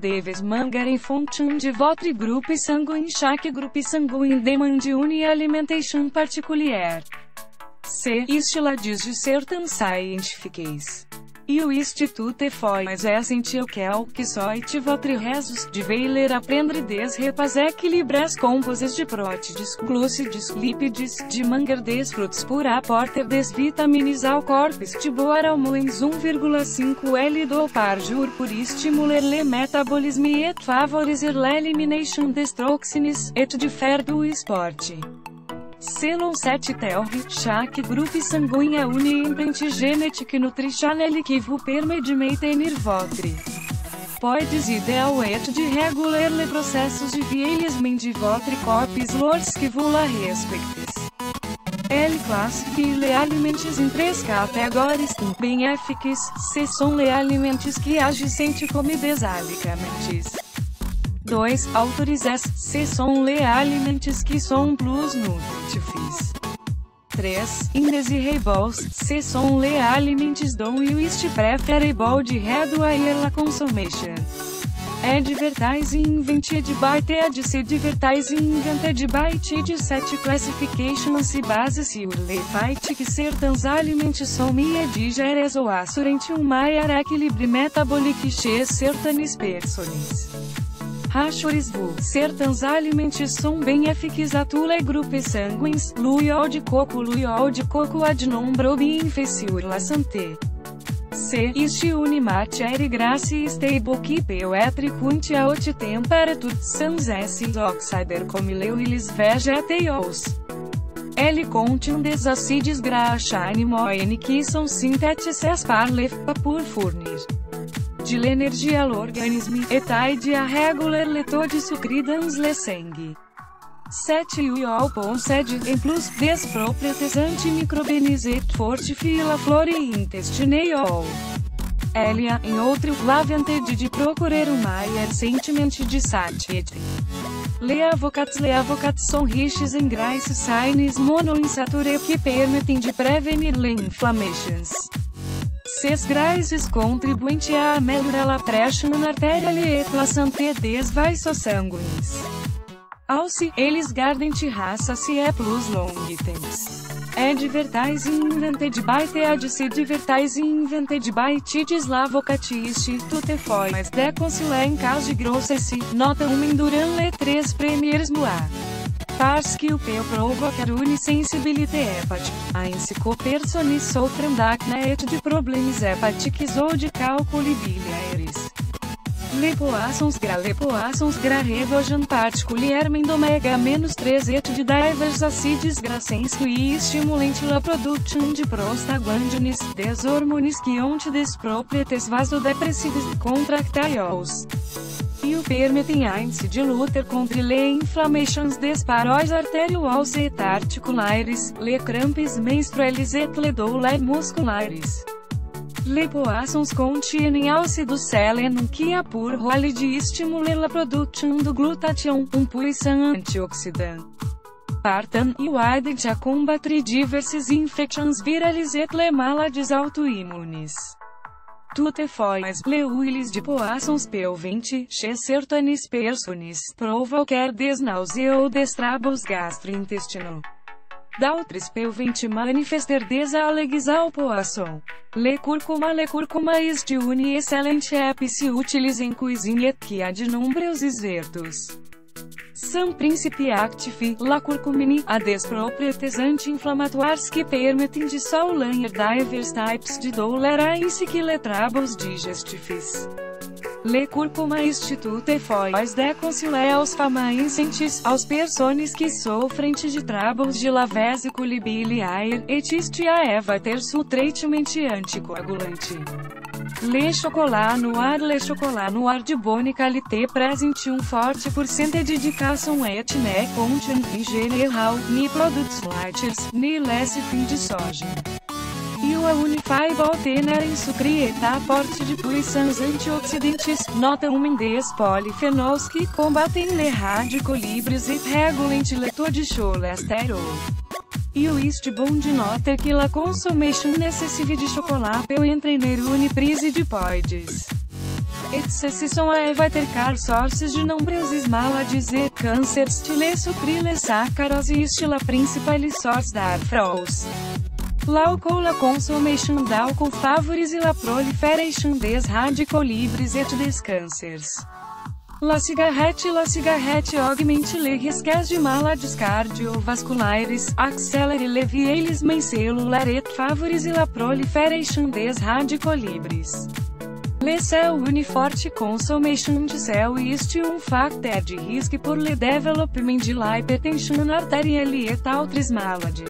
Devez mangar em fonction de votre groupe sanguin chaque groupe sanguin demande une alimentation particulière. C. Estilades de certain scientifiques. E o Instituto foi mais essential que soit votre resus, de veiler aprendre des repas equilibres composes de prótides, glúcides, lípides, de mangar des frutos por apporter des vitamines ao corpus, de boar ao moins 1,5 L do par jour pour estimuler le metabolisme et favoriser l'elimination des toxines, et de faire du sport. Selon 7 théories, chaque groupe sanguin a une empreinte génétique nutritionnelle que vous permet de maintenir votre Podes ideal et de regular le processos de vieillissement de votre corpus lorsque vous la respectes. Elle classifie les aliments em três categorias: benéficos, ce sont les aliments que agissent comme des alicamentos. 2. Autorizes, se sont les aliments que sont plus nutritifs. 3. Indesirables, se sont les aliments dont you ist preferable de reduire la consumption. Advertising invented by TED Advertising invented by TED set classification se base sur le fait que certains aliments sont mieux digérés ou assurent un maior equilíbrio metabolique chez certaines personnes. Rachores-vous, certains aliments sont bénéfiques à tous les groupes sanguins, l'huile de coco L'huile de coco a de nombre bien fait sur la santé. C. Ist une matière grasse stable qui peut être cuinte à haute température, sans acides oxyder comme les huiles végétales. Elle contient des acides gras animaux qui sont synthétisés par le pour fournir de l'energia ao organisme, et aide a regular le taux de sucre dans le sang. 7 UIOL possède, em plus, des propriétés antimicrobianas et fortifie la flora intestinal. Elia, em outro, l'avantage de procurar um maior sentimento de satiety. Le avocats Le avocats são ricos em graças saines monoinsaturés que permitem de prevenir le inflammations. Graisses contribuem a melhorar a pressão na artéria e la santé des vasos sanguins. Also, eles gardent raça se é plus longitens. Advertising invented by TED Advertising invented by Tidislav Okatist, tutte foi mais déconcilé em caso de grossesse, nota 1 durant les três premiers mois. Parce que o peut provocar une sensibilité hépatique. Ainsi que personnes souffrem d'acné et de problemas hepáticos ou de cálculo biliares. Les poissons gras Les poissons gras revogent particulièrement d'oméga-3 et de divers acides grassens qui estimulant la production de prostaglandines, des hormones qui ont des propriétés vasodepressivas contractiles. E o permitem ainsi de lutar contra le inflammations des parois arterials et articulares, le crampes menstruales et le douleurs musculares. Les poissons ácido sélénico que a pour rôle de estimuler la production de glutathion, um puissant antioxidant. Partan, e o aide de a combater diversas infecções virales et les maladies auto-immunes. Toutefois, le huiles de poissons peuvent, chez certaines personnes, provoquer des náuseas ou des troubles gastro-intestinaux. D'autres peuvent manifester des allergies ao poisson. Le curcuma Le curcuma est une excellente épice utilisée en cuisine et qui a de nombreuses vertus. Some principe active, la curcumine, a des propriétés anti-inflamatórias que permitem de soulanhar divers types de douleur ainsi que le troubles digestifs. Le Curcuma Institute foi déconcilié aos famaincentis, aos personnes que sofrem de troubles de la vesícula biliar, et isto a eva ter su treatment anticoagulante. Le chocolat noir Le chocolat noir de bonne qualité presente um forte porcentaggio de dedicação et ne contient geral, ni produtos lácteos, ni less fim de soja. E o Unifiable Tener em sucrieta aporte de puissance antioxidantes, nota 1 des polifenols que combatem le radicolibres e regulam le taux de cholesterol. E o ist bom de nota que la consommation excessive de chocolate peut entraîner une prise de poids. etc. sont a vai ter car sources de nombrosos maladies e câncer stile suprile saccharose istila principal source da arthros. L'alcool la consummation d'alcool favorise la proliferation des radicaux libres et des cancers. La cigarette La cigarette augmente les risques de maladies cardiovasculaires, accélère les vieillissements cellulaires et favorise la proliferation des radicaux libres. Le cell une forte consommation de cell ist un factor de risque pour le développement de l'hypertension arterielle et autres maladies.